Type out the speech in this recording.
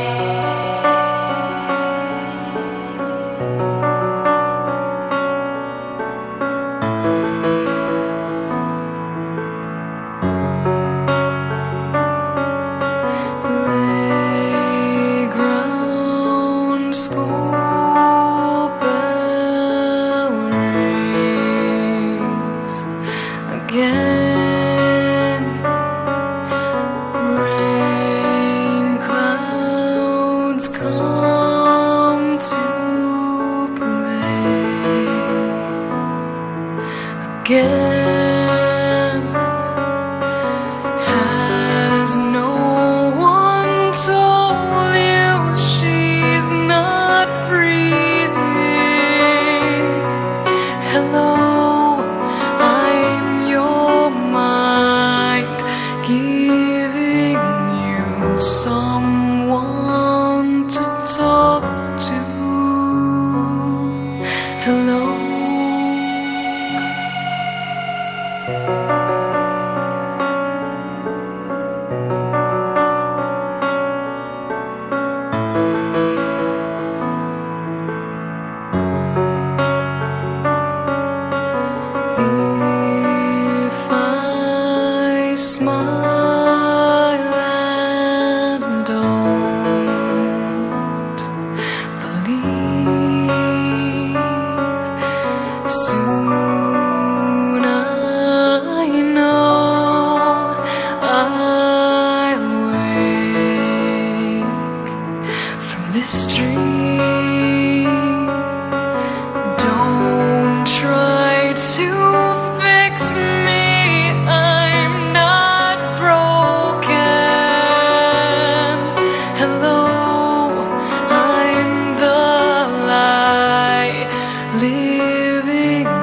Música again. living.